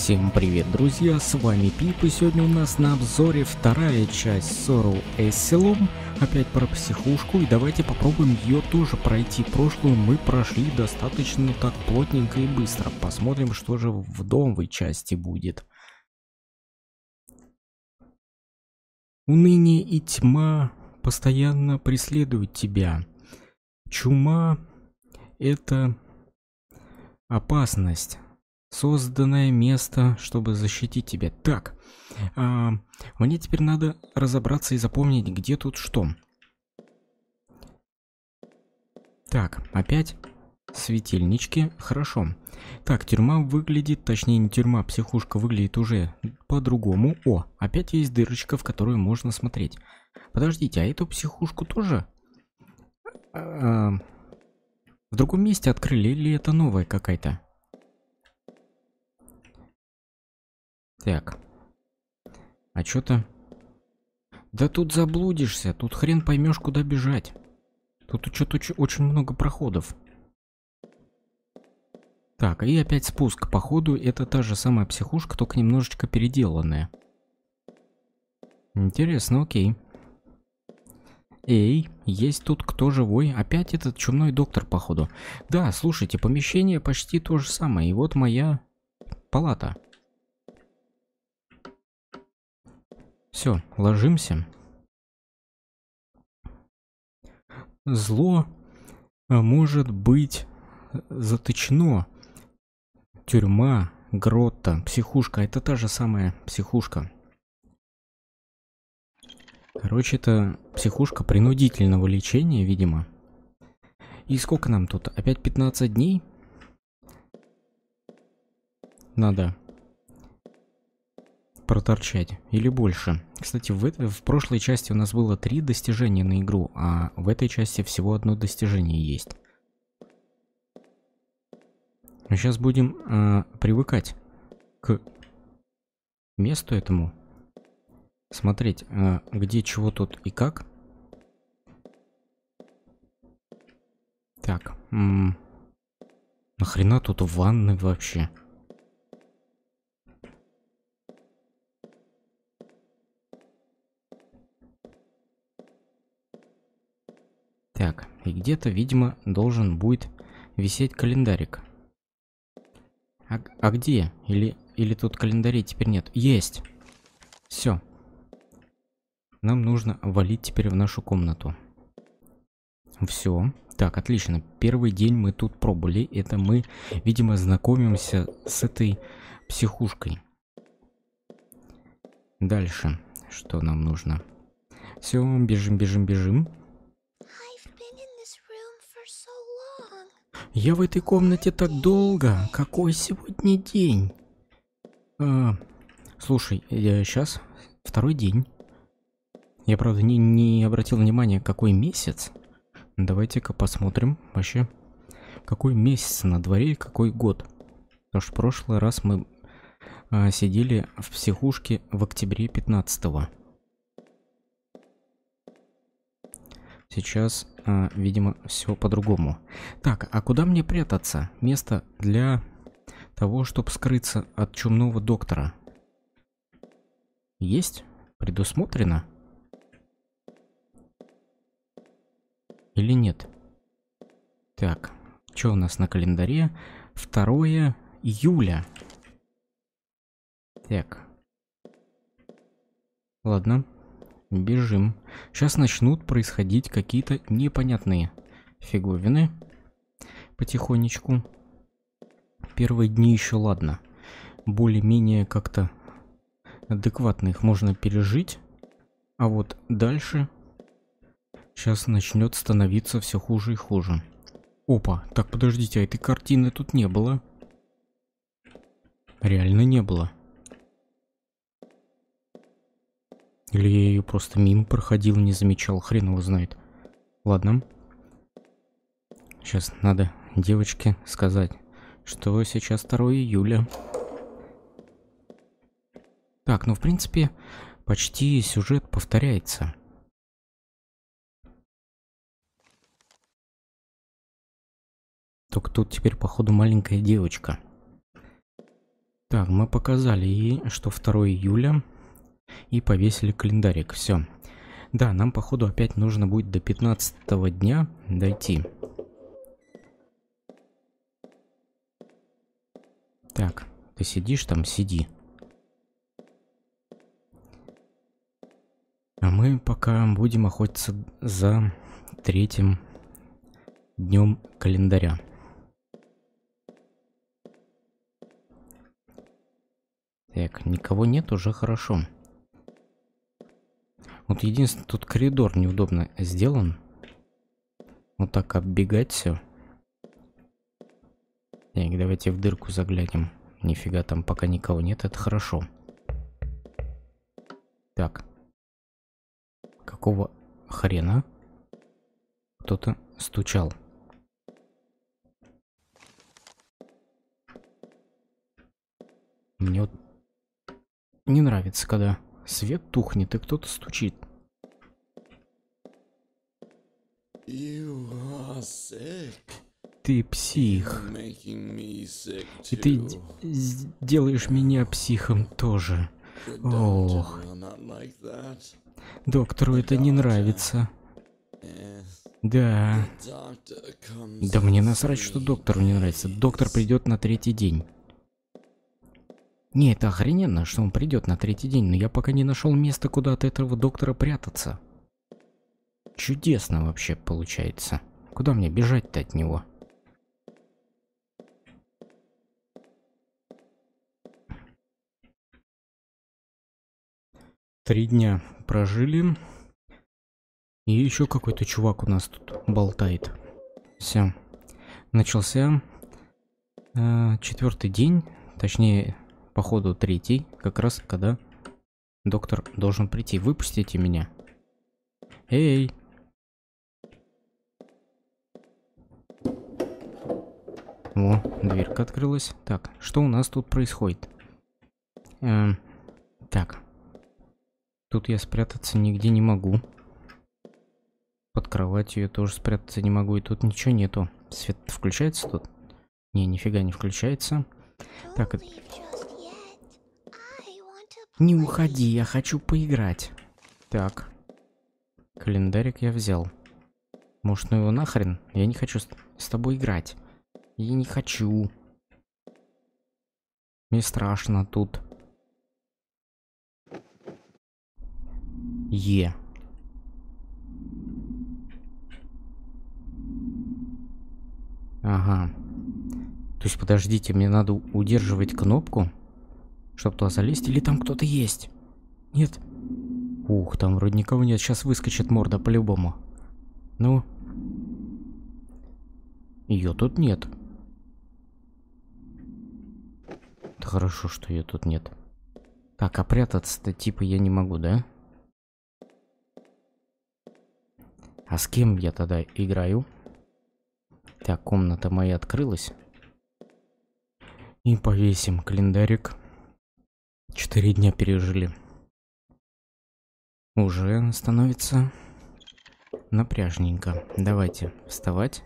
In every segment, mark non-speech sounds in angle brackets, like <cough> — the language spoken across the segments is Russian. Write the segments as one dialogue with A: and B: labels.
A: Всем привет, друзья, с вами Пип, и сегодня у нас на обзоре вторая часть Sorrow Asylum, опять про психушку, и давайте попробуем ее тоже пройти. Прошлую мы прошли достаточно так плотненько и быстро, посмотрим, что же в новой части будет. Уныние и тьма постоянно преследуют тебя. Чума — это опасность созданное место, чтобы защитить тебя. Так, а, мне теперь надо разобраться и запомнить, где тут что. Так, опять светильнички. Хорошо. Так, тюрьма выглядит, точнее не тюрьма, психушка выглядит уже по-другому. О, опять есть дырочка, в которую можно смотреть. Подождите, а эту психушку тоже а, в другом месте открыли или это новая какая-то? Так. А что-то... Да тут заблудишься, тут хрен поймешь, куда бежать. Тут что-то очень много проходов. Так, и опять спуск. Походу, это та же самая психушка, только немножечко переделанная. Интересно, окей. Эй, есть тут кто живой? Опять этот чумной доктор, походу. Да, слушайте, помещение почти то же самое. И вот моя палата. Все, ложимся. Зло а, может быть заточено. Тюрьма, гротта, психушка. Это та же самая психушка. Короче, это психушка принудительного лечения, видимо. И сколько нам тут? Опять 15 дней? Надо проторчать или больше. Кстати, в, в прошлой части у нас было три достижения на игру, а в этой части всего одно достижение есть. Сейчас будем э, привыкать к месту этому. Смотреть, э, где чего тут и как. Так. М нахрена тут ванны вообще? Так, и где-то, видимо, должен будет висеть календарик. А, а где? Или, или тут календарей теперь нет? Есть! Все. Нам нужно валить теперь в нашу комнату. Все. Так, отлично. Первый день мы тут пробовали. Это мы, видимо, знакомимся с этой психушкой. Дальше. Что нам нужно? Все, бежим, бежим, бежим. Я в этой комнате так долго. Какой сегодня день? А, слушай, я сейчас второй день. Я, правда, не, не обратил внимания, какой месяц. Давайте-ка посмотрим вообще, какой месяц на дворе и какой год. Потому что в прошлый раз мы а, сидели в психушке в октябре 15 -го. Сейчас, а, видимо, все по-другому. Так, а куда мне прятаться? Место для того, чтобы скрыться от чумного доктора. Есть? Предусмотрено? Или нет? Так, что у нас на календаре? 2 июля. Так. Ладно. Бежим. Сейчас начнут происходить какие-то непонятные фиговины. Потихонечку. Первые дни еще ладно. Более-менее как-то адекватно их можно пережить. А вот дальше сейчас начнет становиться все хуже и хуже. Опа, так подождите, а этой картины тут не было. Реально не было. Или я ее просто мимо проходил, не замечал, хрен его знает. Ладно. Сейчас надо девочке сказать, что сейчас 2 июля. Так, ну в принципе, почти сюжет повторяется. Только тут теперь, походу, маленькая девочка. Так, мы показали ей, что 2 июля. И повесили календарик. Все. Да, нам, походу, опять нужно будет до 15 дня дойти. Так, ты сидишь там? Сиди. А мы пока будем охотиться за третьим днем календаря. Так, никого нет, уже хорошо. Вот единственное, тут коридор неудобно сделан. Вот так оббегать все. Так, давайте в дырку заглянем. Нифига, там пока никого нет, это хорошо. Так. Какого хрена? Кто-то стучал. Мне вот не нравится, когда свет тухнет и кто-то стучит. Ты псих. И ты делаешь меня психом тоже. Ох. Доктору это не нравится. Да. Да мне насрать, что доктору не нравится. Доктор придет на третий день. Не, это охрененно, что он придет на третий день, но я пока не нашел места, куда от этого доктора прятаться. Чудесно вообще получается. Куда мне бежать-то от него? Три дня прожили. И еще какой-то чувак у нас тут болтает. Все. Начался э, четвертый день, точнее походу третий, как раз когда доктор должен прийти. Выпустите меня. Эй! О, дверка открылась. Так, что у нас тут происходит? Эм, так. Тут я спрятаться нигде не могу. Под кроватью я тоже спрятаться не могу. И тут ничего нету. Свет включается тут? Не, нифига не включается. Так, это... Не уходи, я хочу поиграть. Так. Календарик я взял. Может, ну его нахрен? Я не хочу с, с тобой играть. Я не хочу. Мне страшно тут. Е. Ага. То есть, подождите, мне надо удерживать кнопку? Чтоб туда залезть, или там кто-то есть? Нет? Ух, там вроде никого нет, сейчас выскочит морда по-любому. Ну? Ее тут нет. Это хорошо, что ее тут нет. Так, а прятаться-то типа я не могу, да? А с кем я тогда играю? Так, комната моя открылась. И повесим календарик. Четыре дня пережили. Уже становится напряжненько. Давайте вставать.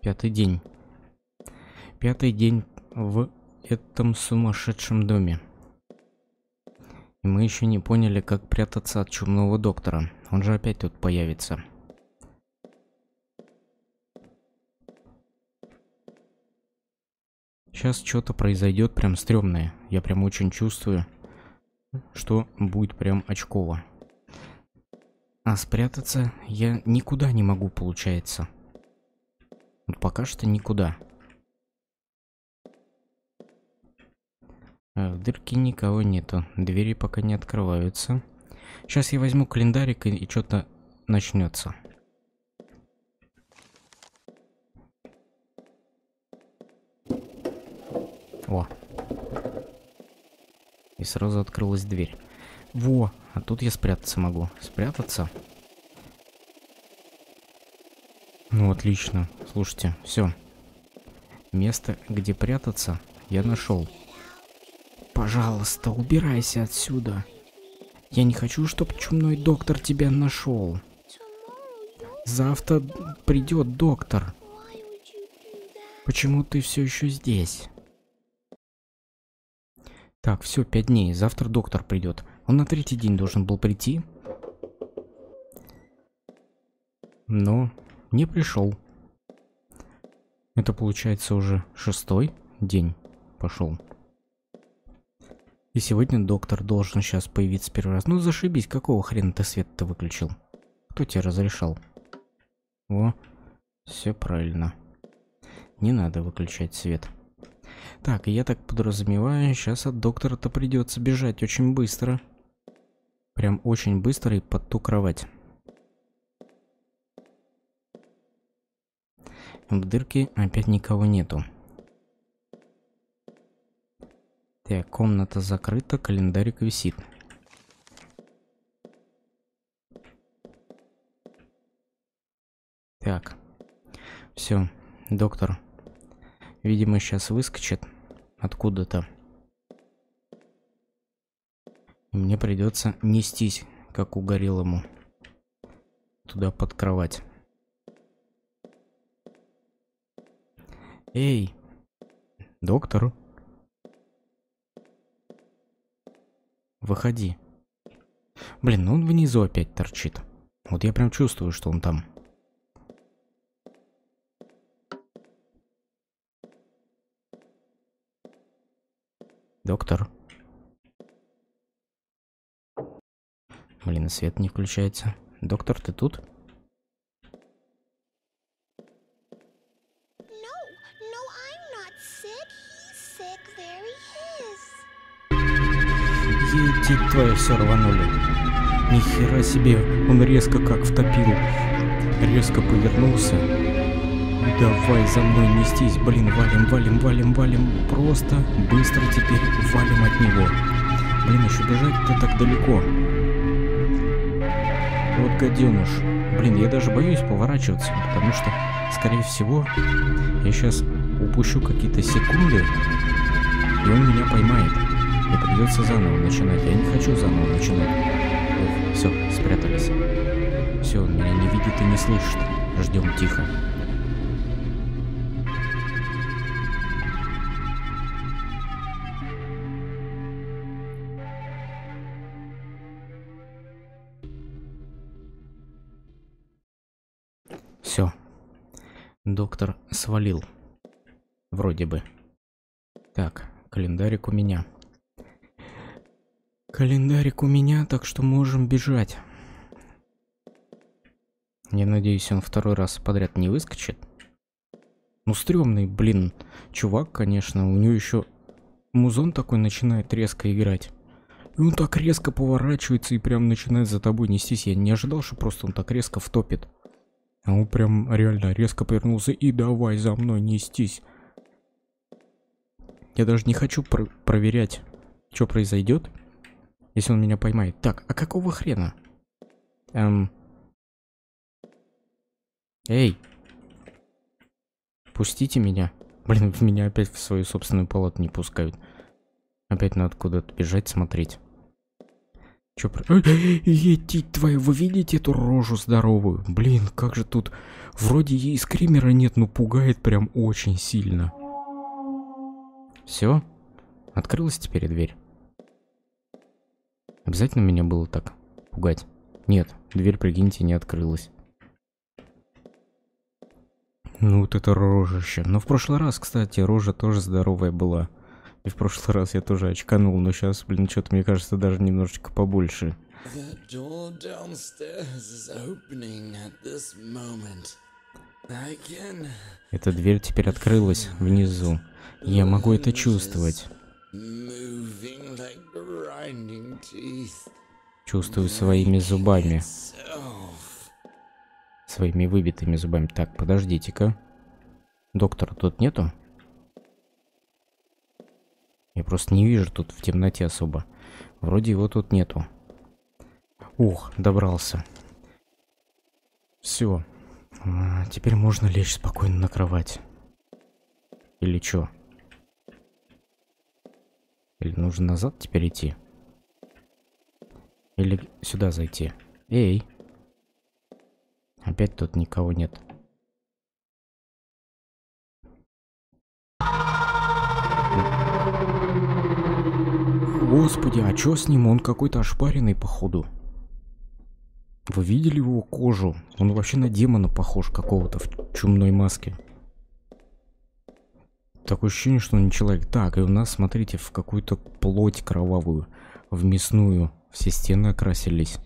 A: Пятый день. Пятый день в этом сумасшедшем доме. И мы еще не поняли, как прятаться от чумного доктора. Он же опять тут появится. Сейчас что-то произойдет прям стрёмное. Я прям очень чувствую, что будет прям очково. А спрятаться я никуда не могу, получается. Пока что никуда. А в дырке никого нету. Двери пока не открываются. Сейчас я возьму календарик и, и что-то начнется. О. И сразу открылась дверь. Во, а тут я спрятаться могу. Спрятаться? Ну, отлично. Слушайте, все. Место, где прятаться, я нашел. Пожалуйста, убирайся отсюда. Я не хочу, чтобы чумной доктор тебя нашел. Завтра придет доктор. Почему ты все еще здесь? Так, все, пять дней. Завтра доктор придет. Он на третий день должен был прийти. Но не пришел. Это получается уже шестой день пошел. И сегодня доктор должен сейчас появиться первый раз. Ну зашибись, какого хрена ты свет-то выключил? Кто тебе разрешал? О, все правильно. Не надо выключать свет. Так, я так подразумеваю, сейчас от доктора-то придется бежать очень быстро. Прям очень быстро и под ту кровать. В дырке опять никого нету. Так, комната закрыта, календарик висит. Так. Все, доктор. Видимо, сейчас выскочит откуда-то. Мне придется нестись, как угорелому. Туда под кровать. Эй, доктор. Выходи. Блин, ну он внизу опять торчит. Вот я прям чувствую, что он там. Доктор. Блин, свет не включается. Доктор, ты тут? Етить твою все рванули. Нихера себе, он резко как втопил. Резко повернулся. Давай за мной нестись, блин, валим, валим, валим, валим. Просто быстро теперь валим от него. Блин, еще бежать-то так далеко. Вот гаденыш. Блин, я даже боюсь поворачиваться, потому что, скорее всего, я сейчас упущу какие-то секунды, и он меня поймает. И придется заново начинать. Я не хочу заново начинать. Ох, все, спрятались. Все, он меня не видит и не слышит. Ждем тихо. Доктор свалил. Вроде бы. Так, календарик у меня. Календарик у меня, так что можем бежать. Я надеюсь, он второй раз подряд не выскочит. Ну, стрёмный, блин, чувак, конечно. У него еще музон такой начинает резко играть. И он так резко поворачивается и прям начинает за тобой нестись. Я не ожидал, что просто он так резко втопит. Он прям реально резко повернулся и давай за мной нестись. Я даже не хочу про проверять, что произойдет. Если он меня поймает. Так, а какого хрена? Эм... Эй! Пустите меня. Блин, <laughs> меня опять в свою собственную палату не пускают. Опять надо куда-то бежать, смотреть. Чё про... Етить твою, вы видите эту рожу здоровую? Блин, как же тут... Вроде ей скримера нет, но пугает прям очень сильно. Все? Открылась теперь дверь? Обязательно меня было так пугать? Нет, дверь, прикиньте, не открылась. Ну вот это рожище. Но в прошлый раз, кстати, рожа тоже здоровая была. И в прошлый раз я тоже очканул, но сейчас, блин, что-то мне кажется даже немножечко побольше. Эта дверь теперь открылась внизу. Я могу это чувствовать. Чувствую своими зубами. Своими выбитыми зубами. Так, подождите-ка. Доктора тут нету? Я просто не вижу тут в темноте особо. Вроде его тут нету. Ух, добрался. Все. А, теперь можно лечь спокойно на кровать. Или чё? Или нужно назад теперь идти? Или сюда зайти? Эй! Опять тут никого нет. Господи, а чё с ним? Он какой-то ошпаренный, походу. Вы видели его кожу? Он вообще на демона похож какого-то в чумной маске. Такое ощущение, что он не человек. Так, и у нас, смотрите, в какую-то плоть кровавую, в мясную. Все стены окрасились.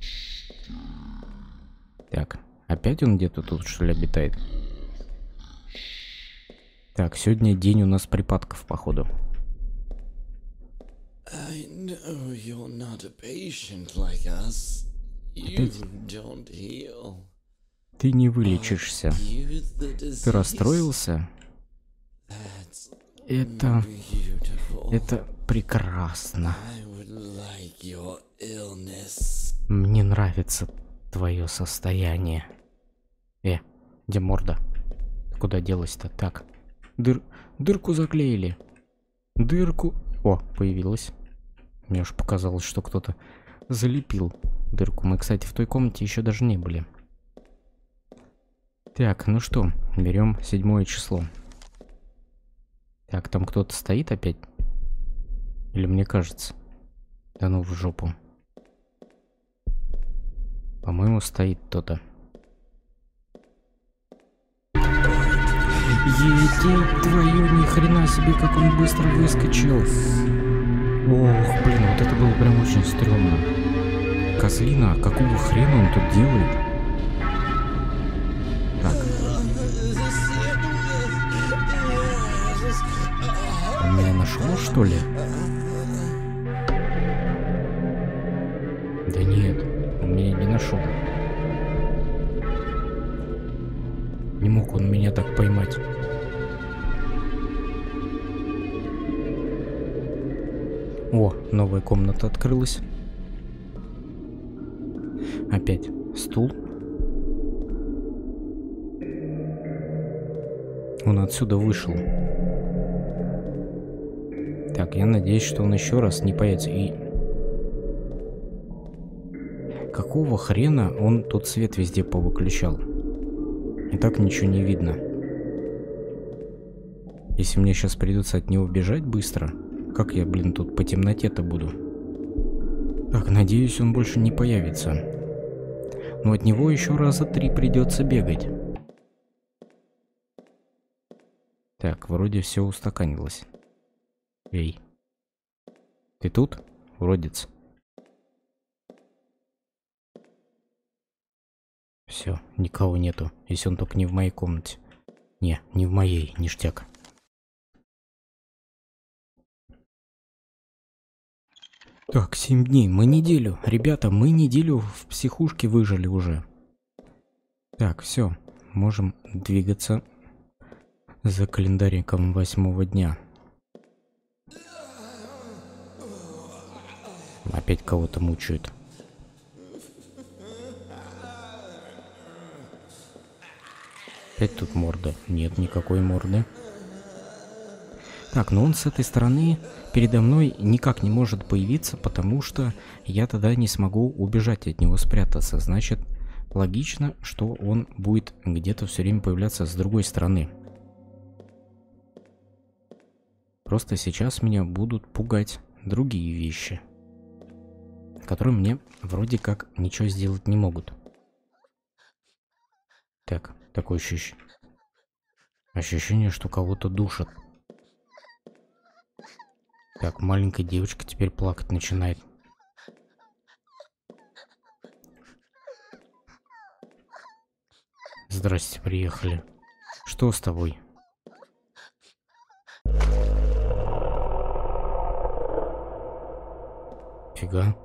A: Так, опять он где-то тут, что ли, обитает? Так, сегодня день у нас припадков, походу. I know you're not a patient like us. You don't heal. Ты не вылечишься. Ты расстроился? Это... Это прекрасно. Мне нравится твое состояние. Э, где морда? Куда делась-то? Так. Дыр... Дырку заклеили. Дырку... О, появилась. Мне уж показалось, что кто-то залепил дырку. Мы, кстати, в той комнате еще даже не были. Так, ну что, берем седьмое число. Так, там кто-то стоит опять? Или мне кажется? Да ну в жопу. По-моему, стоит кто-то. Етей твою, ни хрена себе, как он быстро выскочил. Ох, блин, вот это было прям очень стрёмно. Козлина, какого хрена он тут делает? Так. Он меня нашел, что ли? Да нет, он меня не нашел. Не мог он меня так поймать. О, новая комната открылась. Опять стул. Он отсюда вышел. Так, я надеюсь, что он еще раз не появится. И... Какого хрена он тут свет везде повыключал? И так ничего не видно. Если мне сейчас придется от него бежать быстро, как я, блин, тут по темноте-то буду? Так, надеюсь, он больше не появится. Но от него еще раза три придется бегать. Так, вроде все устаканилось. Эй. Ты тут, уродец? Все, никого нету, если он только не в моей комнате. Не, не в моей, ништяк. Так, семь дней. Мы неделю. Ребята, мы неделю в психушке выжили уже. Так, все. Можем двигаться за календариком восьмого дня. Опять кого-то мучают. Опять тут морда. Нет никакой морды. Так, но он с этой стороны передо мной никак не может появиться, потому что я тогда не смогу убежать от него, спрятаться. Значит, логично, что он будет где-то все время появляться с другой стороны. Просто сейчас меня будут пугать другие вещи, которые мне вроде как ничего сделать не могут. Так, такое ощущение. Ощущение, что кого-то душат. Так, маленькая девочка теперь плакать начинает. Здрасте, приехали. Что с тобой? Фига.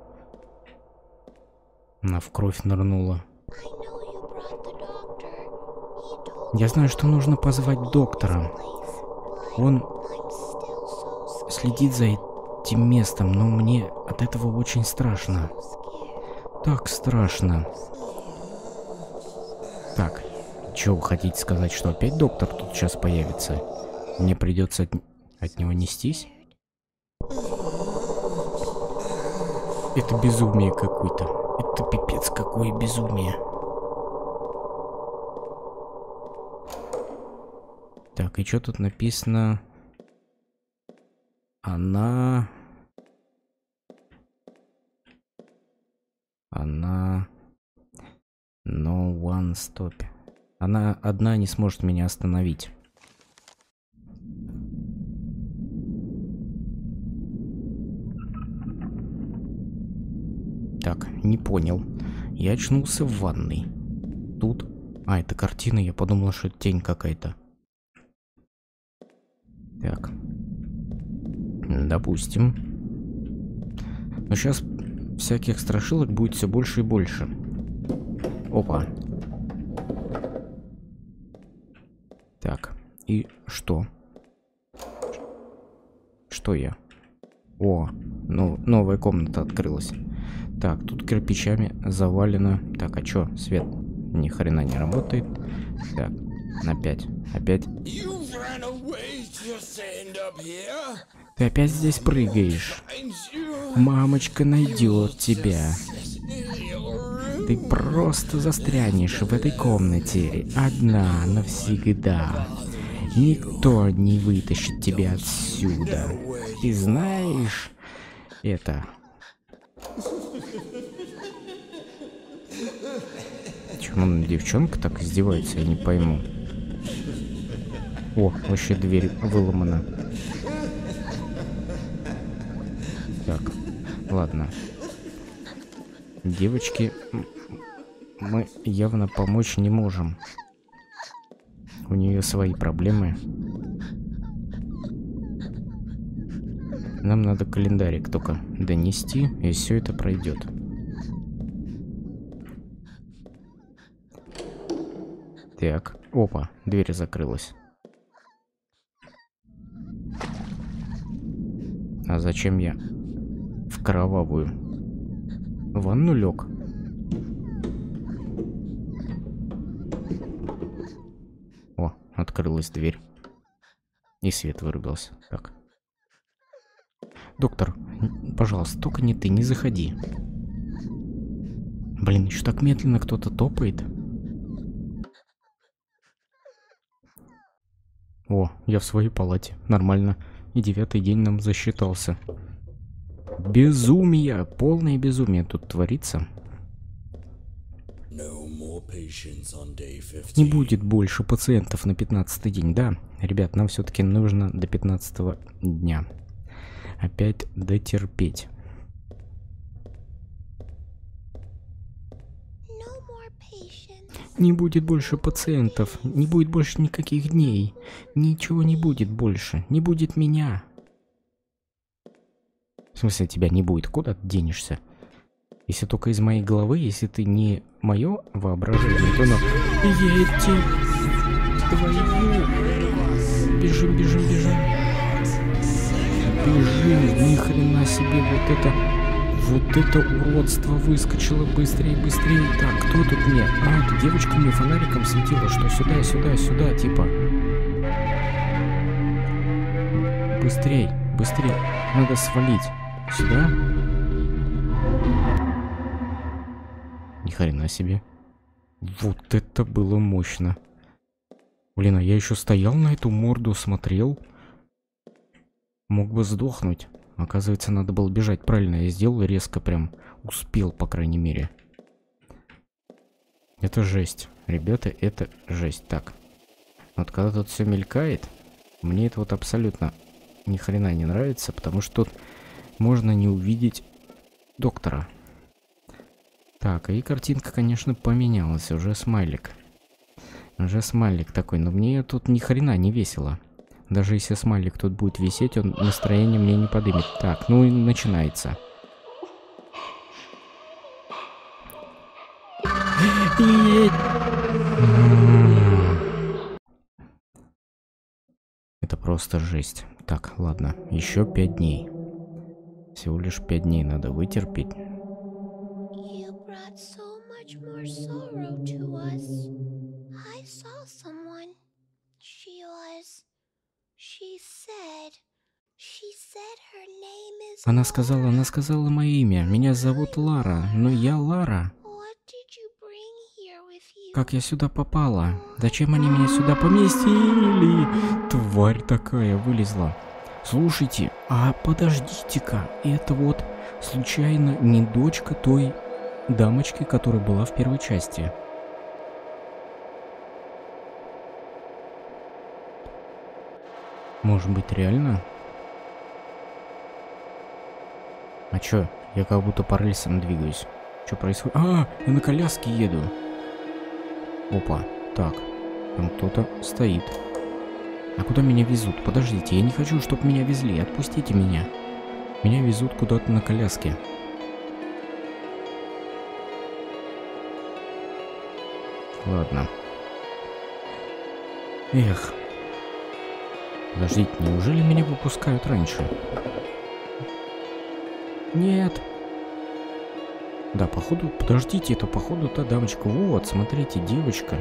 A: Она в кровь нырнула. Я знаю, что нужно позвать доктора. Он следить за этим местом, но мне от этого очень страшно. Так страшно. Так, что вы хотите сказать, что опять доктор тут сейчас появится? Мне придется от, от него нестись? Это безумие какое-то. Это пипец какое безумие. Так, и что тут написано? она... Она... No one stop. Она одна не сможет меня остановить. Так, не понял. Я очнулся в ванной. Тут... А, это картина, я подумал, что это тень какая-то. Допустим. Но сейчас всяких страшилок будет все больше и больше. Опа. Так, и что? Что я? О, ну, новая комната открылась. Так, тут кирпичами завалено. Так, а чё? Свет ни хрена не работает. Так, опять, опять. Ты опять здесь прыгаешь. Мамочка найдет тебя. Ты просто застрянешь в этой комнате одна навсегда. Никто не вытащит тебя отсюда. Ты знаешь это? Почему девчонка так издевается, я не пойму. О, вообще дверь выломана. Так, ладно. Девочки, мы явно помочь не можем. У нее свои проблемы. Нам надо календарик только донести, и все это пройдет. Так, опа, дверь закрылась. А зачем я в кровавую ванну лег? О, открылась дверь. И свет вырубился. Так. Доктор, пожалуйста, только не ты, не заходи. Блин, еще так медленно кто-то топает. О, я в своей палате. Нормально. И девятый день нам засчитался. Безумие! Полное безумие тут творится. Не будет больше пациентов на 15 день. Да, ребят, нам все-таки нужно до 15 дня опять дотерпеть. Не будет больше пациентов, не будет больше никаких дней, ничего не будет больше, не будет меня. В смысле тебя не будет, куда ты денешься? Если только из моей головы, если ты не мое воображение, то на... Едьте! Твою! Бежим, бежим, бежим! бежим, ни хрена себе, вот это, вот это уродство выскочило быстрее, быстрее. Так, кто тут мне? А, это девочка мне фонариком светила, что сюда, сюда, сюда, типа. Быстрей, быстрей, надо свалить. Сюда? Ни хрена себе. Вот это было мощно. Блин, а я еще стоял на эту морду, смотрел. Мог бы сдохнуть. Оказывается, надо было бежать. Правильно я сделал, резко прям успел, по крайней мере. Это жесть. Ребята, это жесть. Так. Вот когда тут все мелькает, мне это вот абсолютно ни хрена не нравится, потому что тут можно не увидеть доктора. Так, и картинка, конечно, поменялась. Уже смайлик. Уже смайлик такой, но мне тут ни хрена не весело. Даже если смайлик тут будет висеть, он настроение мне не подымет. Так, ну и начинается. Это просто жесть. Так, ладно, еще пять дней. Всего лишь пять дней надо вытерпеть. Она сказала, она сказала мое имя. Меня зовут Лара, но я Лара. Как я сюда попала? Зачем они меня сюда поместили? Тварь такая вылезла. Слушайте, а подождите-ка, это вот случайно не дочка той дамочки, которая была в первой части. Может быть, реально? А чё? Я как будто по рельсам двигаюсь. Что происходит? А, я на коляске еду. Опа, так. Там кто-то стоит. А куда меня везут? Подождите, я не хочу, чтобы меня везли. Отпустите меня. Меня везут куда-то на коляске. Ладно. Эх. Подождите, неужели меня выпускают раньше? Нет. Да, походу, подождите, это походу та дамочка. Вот, смотрите, девочка.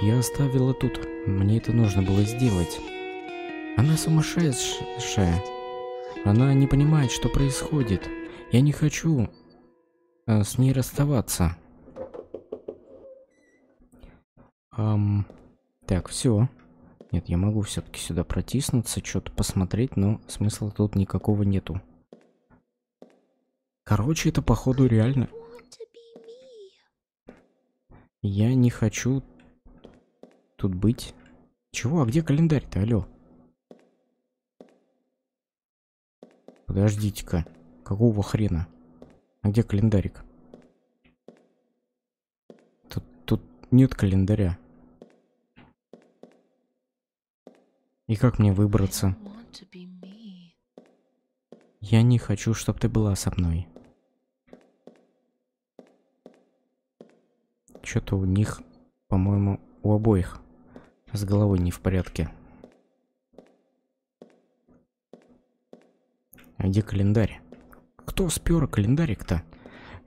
A: Я оставила тут. Мне это нужно было сделать. Она сумасшедшая. Она не понимает, что происходит. Я не хочу э, с ней расставаться. Эм, так, все. Нет, я могу все-таки сюда протиснуться, что-то посмотреть, но смысла тут никакого нету. Короче, это походу реально. Я не хочу тут быть. Чего? А где календарь-то, алло? Подождите-ка. Какого хрена? А где календарик? Тут, тут нет календаря. И как мне выбраться? Я не хочу, чтобы ты была со мной. Что-то у них, по-моему, у обоих с головой не в порядке. А где календарь? Кто спер календарик-то?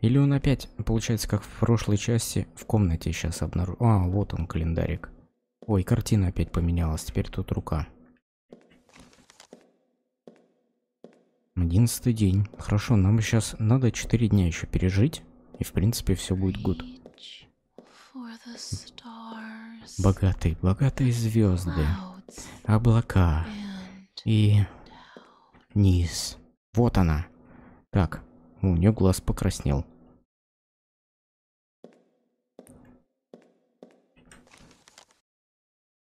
A: Или он опять, получается, как в прошлой части, в комнате сейчас обнаружил? А, вот он, календарик. Ой, картина опять поменялась, теперь тут рука. Одиннадцатый день. Хорошо, нам сейчас надо четыре дня еще пережить, и в принципе все будет гуд. Богатые, богатые звезды, облака и низ. Вот она. Так, у нее глаз покраснел.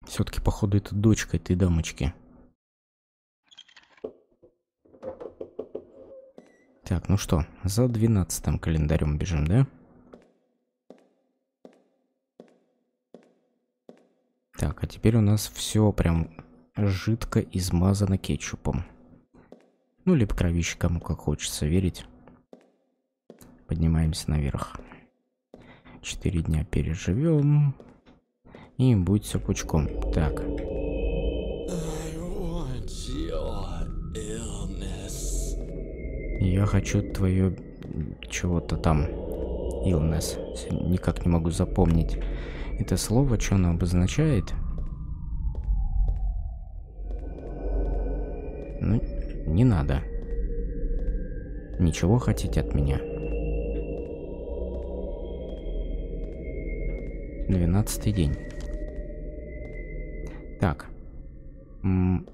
A: Все-таки, походу, это дочка этой дамочки. Так, ну что, за двенадцатым календарем бежим, да? Так, а теперь у нас все прям жидко измазано кетчупом. Ну, либо кровище, кому как хочется верить. Поднимаемся наверх. Четыре дня переживем. И будет все пучком. Так. Я хочу твое чего-то там. Illness. Никак не могу запомнить. Это слово, что оно обозначает? Не надо. Ничего хотите от меня? Двенадцатый день. Так.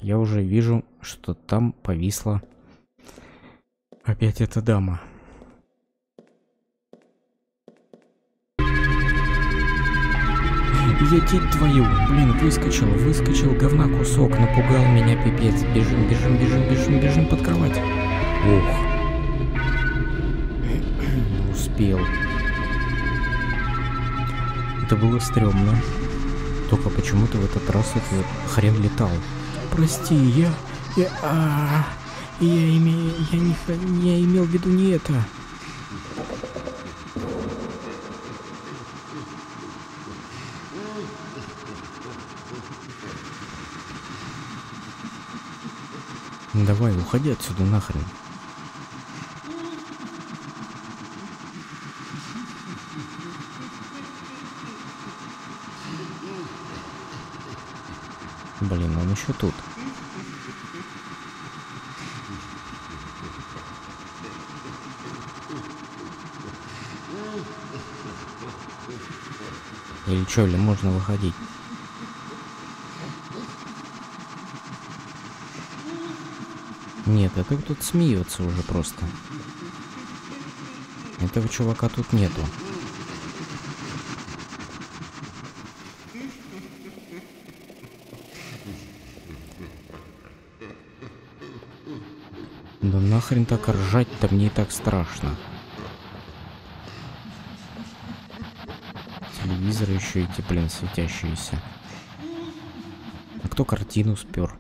A: Я уже вижу, что там повисла опять эта дама. Етить твою! Блин, выскочил, выскочил, говна кусок, напугал меня пипец. Бежим, бежим, бежим, бежим, бежим под кровать. Ух. Не успел. Это было стрёмно. Только почему-то в этот раз этот хрен летал. Прости, я... Я... А, я имею... Я не... Я имел в виду не это. Давай, уходи отсюда нахрен. Блин, он еще тут. Или что, или можно выходить? Нет, это тут смеется уже просто. Этого чувака тут нету. Да нахрен так ржать-то мне и так страшно. Телевизоры еще эти, блин, светящиеся. А кто картину спер?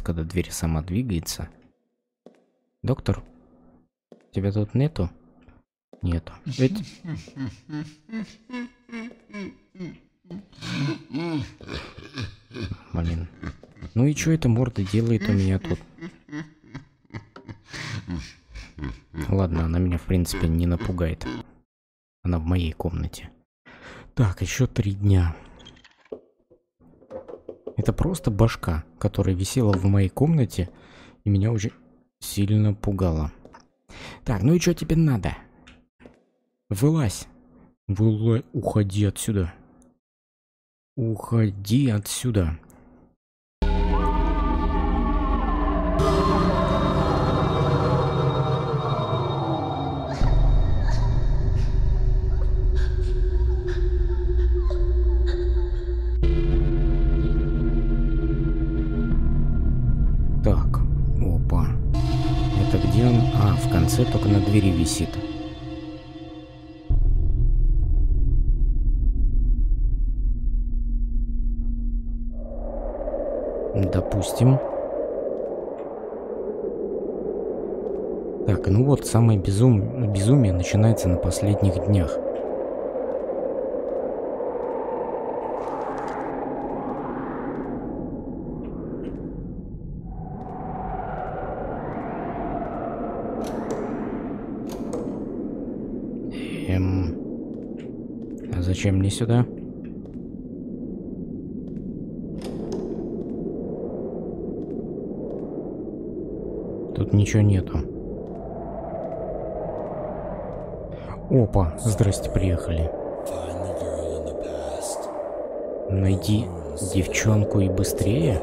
A: Нравится, когда дверь сама двигается. Доктор, тебя тут нету? Нету. Ведь... Блин. Ну и что эта морда делает у меня тут? Ладно, она меня в принципе не напугает. Она в моей комнате. Так, еще три дня. Это просто башка, которая висела в моей комнате и меня очень сильно пугала. Так, ну и что тебе надо? Вылазь. Вылазь, уходи отсюда. Уходи отсюда. В конце только на двери висит. Допустим. Так, ну вот, самое безум... безумие начинается на последних днях. Эм... А зачем мне сюда? Тут ничего нету. Опа, здрасте, приехали. Найди девчонку и быстрее?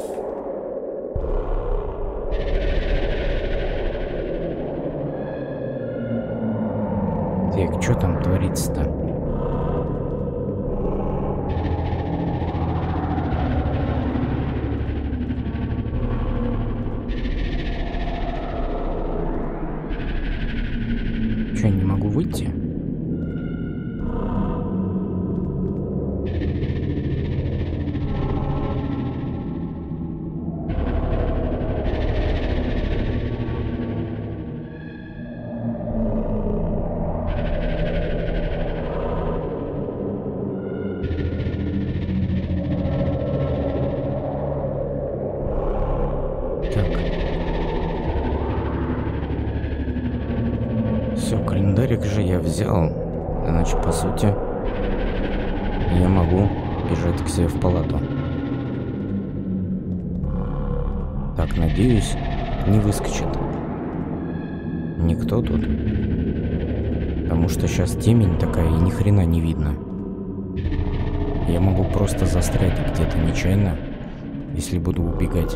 A: Никто тут. Потому что сейчас темень такая и ни хрена не видно. Я могу просто застрять где-то нечаянно, если буду убегать.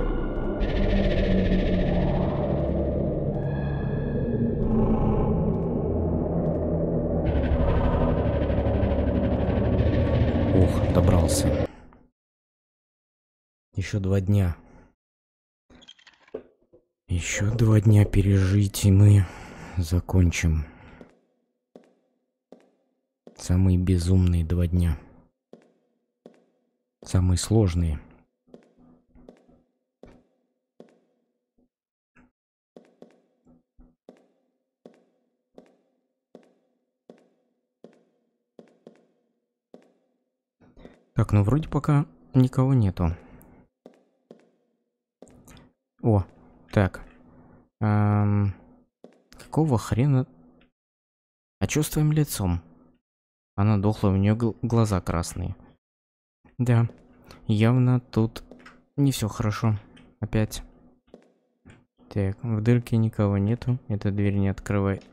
A: Ух, добрался. Еще два дня. Еще два дня пережить, и мы закончим. Самые безумные два дня. Самые сложные. Так, ну вроде пока никого нету. О, так. Эм, какого хрена? А что с твоим лицом? Она дохла, у нее глаза красные. Да, явно тут не все хорошо. Опять. Так, в дырке никого нету. Эта дверь не открывает.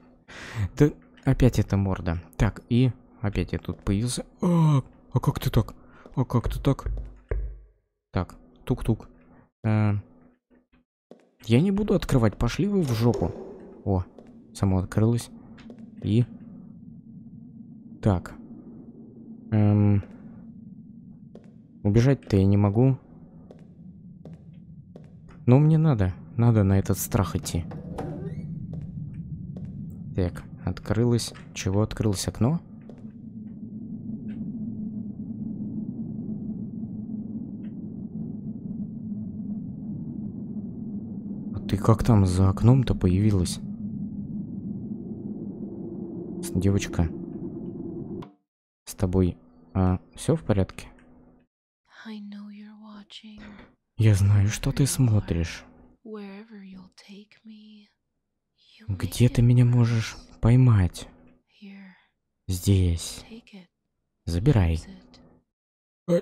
A: Да, опять эта морда. Так, и опять я тут появился. А, а как ты так? А как ты так? Так, тук-тук. А, я не буду открывать, пошли вы в жопу. О, само открылось. И... Так. Эм... Убежать-то я не могу. Но мне надо. Надо на этот страх идти. Так, открылось... Чего открылось окно? А ты как там за окном-то появилась? Девочка. С тобой а, все в порядке? Я знаю, что ты смотришь. Где ты меня можешь поймать? Здесь. Забирай. А...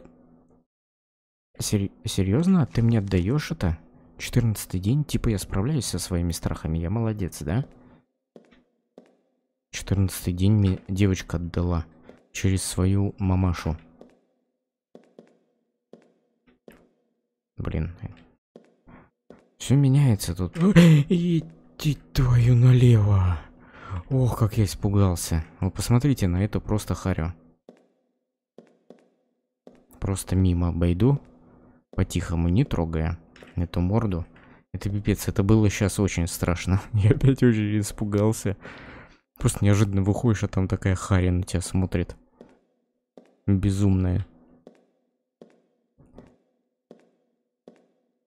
A: Сер... Серьезно? Ты мне отдаешь это? Четырнадцатый день? Типа я справляюсь со своими страхами. Я молодец, да? Четырнадцатый день девочка отдала. Через свою мамашу. Блин. Все меняется тут. Иди твою налево. Ох, как я испугался. Вы посмотрите на это просто харю. Просто мимо обойду. По-тихому, не трогая эту морду. Это пипец, это было сейчас очень страшно. <laughs> Я опять очень испугался. Просто неожиданно выходишь, а там такая харя на тебя смотрит. Безумная.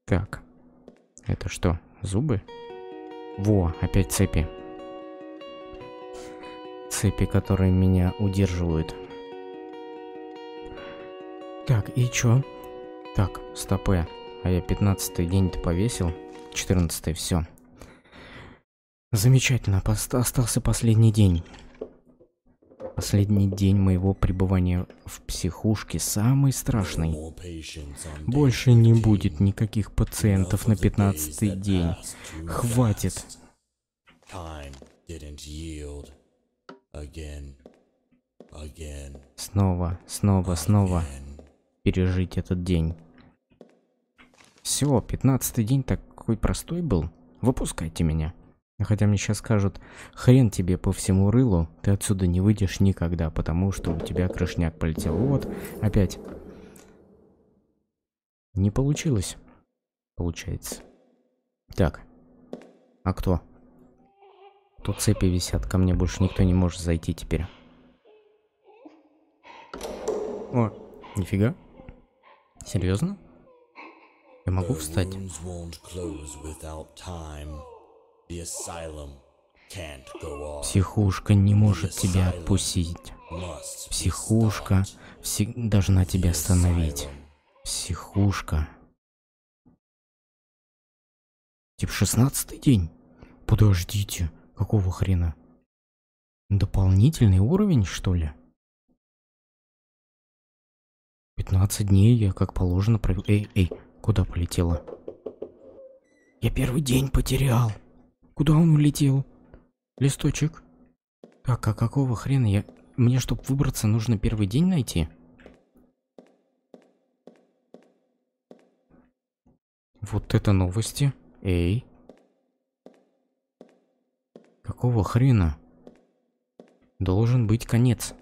A: Так. Это что, зубы? Во, опять цепи. Цепи, которые меня удерживают. Так, и чё? Так, стопы. А я 15 день-то повесил. 14 все. Замечательно, остался последний день. Последний день моего пребывания в психушке самый страшный. Больше не будет никаких пациентов на пятнадцатый день. Хватит. Снова, снова, снова пережить этот день. Все, пятнадцатый день такой простой был. Выпускайте меня. Хотя мне сейчас скажут, хрен тебе по всему рылу, ты отсюда не выйдешь никогда, потому что у тебя крышняк полетел. Вот, опять. Не получилось. Получается. Так. А кто? Тут цепи висят, ко мне больше никто не может зайти теперь. О, нифига. Серьезно? Я могу встать? Психушка не может тебя отпустить. Психушка должна тебя остановить. Психушка. Тип шестнадцатый день? Подождите, какого хрена? Дополнительный уровень, что ли? 15 дней я как положено провел. Эй, эй, куда полетела? Я первый день потерял. Куда он улетел? Листочек. Так, а какого хрена я... Мне, чтобы выбраться, нужно первый день найти? Вот это новости. Эй. Какого хрена? Должен быть конец.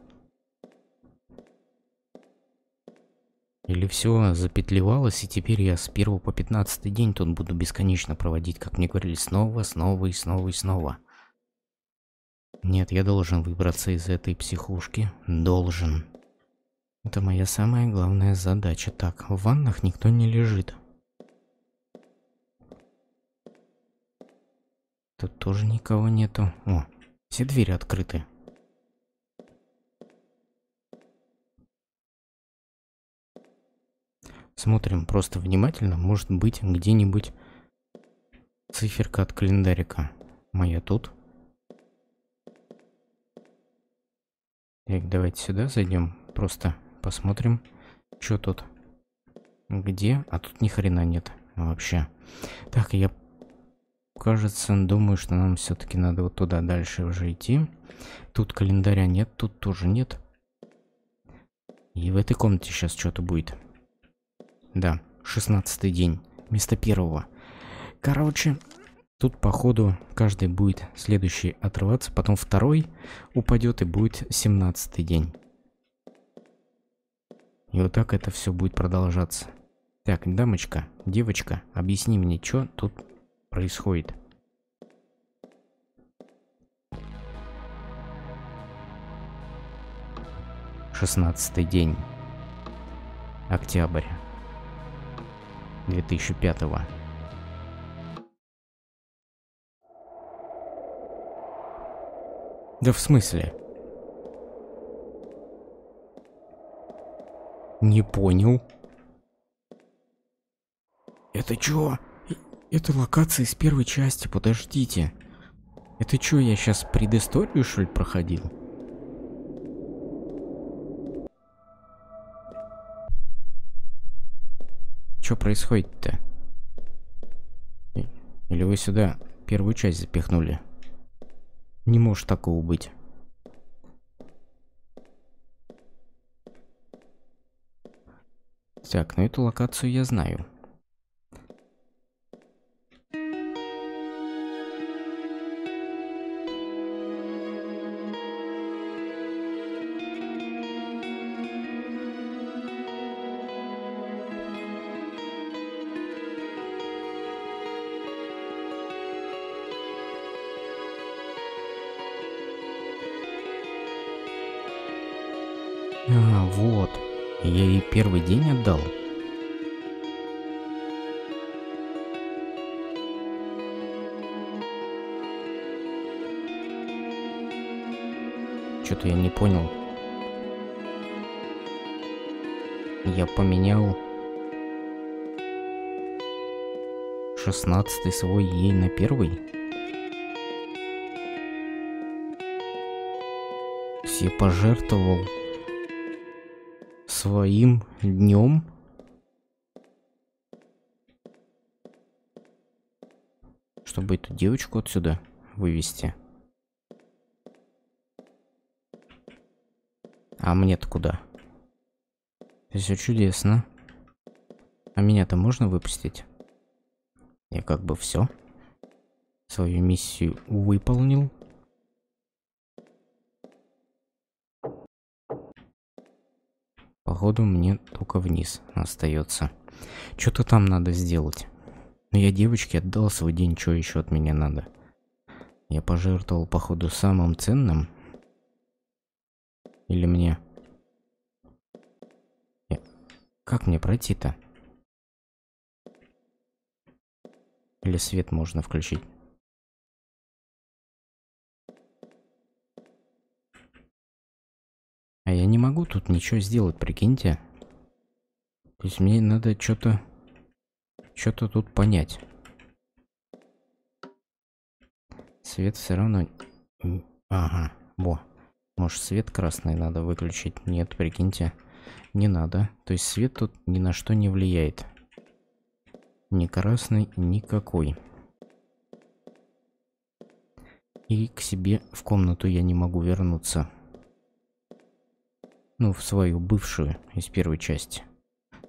A: Или все запетлевалось, и теперь я с первого по пятнадцатый день тут буду бесконечно проводить, как мне говорили, снова, снова и снова и снова. Нет, я должен выбраться из этой психушки. Должен. Это моя самая главная задача. Так, в ваннах никто не лежит. Тут тоже никого нету. О, все двери открыты. Смотрим просто внимательно. Может быть где-нибудь циферка от календарика. Моя тут. Так, давайте сюда зайдем. Просто посмотрим, что тут. Где? А тут ни хрена нет вообще. Так, я, кажется, думаю, что нам все-таки надо вот туда дальше уже идти. Тут календаря нет, тут тоже нет. И в этой комнате сейчас что-то будет. Да, шестнадцатый день. Вместо первого. Короче, тут походу каждый будет следующий отрываться, потом второй упадет и будет семнадцатый день. И вот так это все будет продолжаться. Так, дамочка, девочка, объясни мне, что тут происходит? Шестнадцатый день. Октябрь. 2005 -го. Да в смысле? Не понял. Это чё? Это локация из первой части, подождите. Это чё, я сейчас предысторию, что ли, проходил? Что происходит-то? Или вы сюда первую часть запихнули? Не может такого быть. Так, ну эту локацию я знаю. 17 свой ей на первый? Все пожертвовал своим днем? Чтобы эту девочку отсюда вывести. А мне-то куда? Все чудесно. А меня-то можно выпустить? Я как бы все. Свою миссию выполнил. Походу мне только вниз остается. Что-то там надо сделать. Но я девочке отдал свой день, что еще от меня надо? Я пожертвовал, походу, самым ценным. Или мне... Как мне пройти-то? Или свет можно включить? А я не могу тут ничего сделать, прикиньте. То есть мне надо что-то... Что-то тут понять. Свет все равно... Ага, во. Может свет красный надо выключить? Нет, прикиньте. Не надо. То есть свет тут ни на что не влияет. Ни красный, никакой. И к себе в комнату я не могу вернуться. Ну, в свою бывшую из первой части.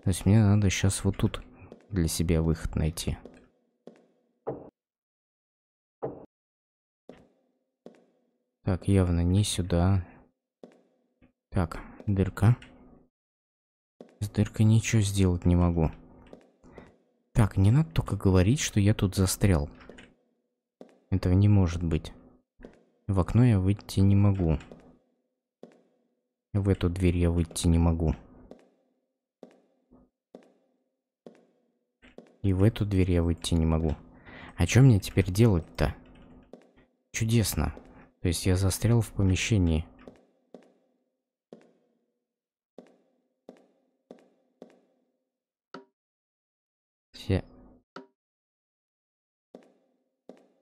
A: То есть мне надо сейчас вот тут для себя выход найти. Так, явно не сюда. Так, дырка. С дыркой ничего сделать не могу. Так, не надо только говорить, что я тут застрял. Этого не может быть. В окно я выйти не могу. В эту дверь я выйти не могу. И в эту дверь я выйти не могу. А что мне теперь делать-то? Чудесно. То есть я застрял в помещении. Все...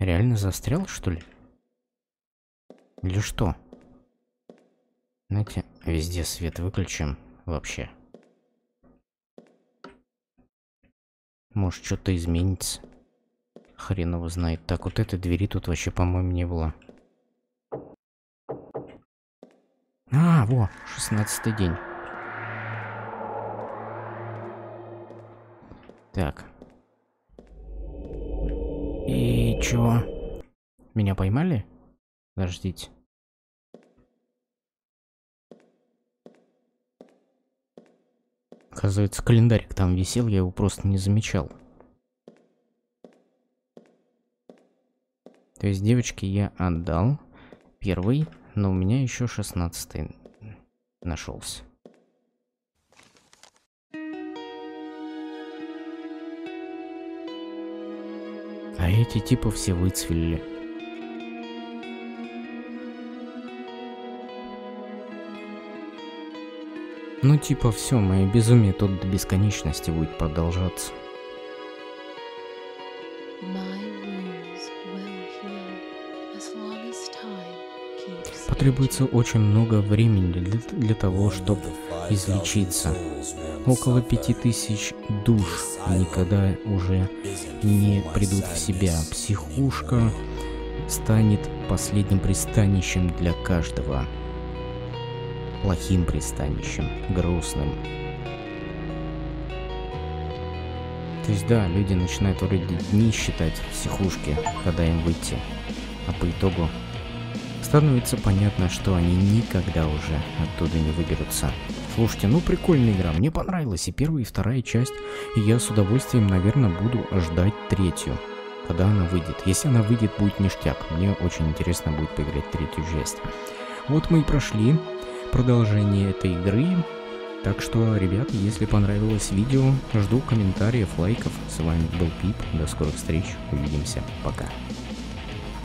A: Реально застрял, что ли? Или что? Знаете, везде свет выключим вообще. Может, что-то изменится. Хрен его знает. Так, вот этой двери тут вообще, по-моему, не было. А, во, шестнадцатый день. Так. И чё? Меня поймали? Подождите. Оказывается, календарик там висел, я его просто не замечал. То есть девочке я отдал первый, но у меня еще шестнадцатый нашелся. А эти типа все выцвели. Ну типа все, мое безумие тут до бесконечности будет продолжаться. Потребуется очень много времени для, для того, чтобы излечиться. Около пяти тысяч душ никогда уже не придут в себя. Психушка станет последним пристанищем для каждого. Плохим пристанищем, грустным. То есть да, люди начинают вроде дни считать в психушке, когда им выйти. А по итогу становится понятно, что они никогда уже оттуда не выберутся. Слушайте, ну прикольная игра, мне понравилась и первая, и вторая часть, и я с удовольствием, наверное, буду ждать третью, когда она выйдет. Если она выйдет, будет ништяк, мне очень интересно будет поиграть третью часть. Вот мы и прошли продолжение этой игры, так что, ребята, если понравилось видео, жду комментариев, лайков. С вами был Пип, до скорых встреч, увидимся, пока.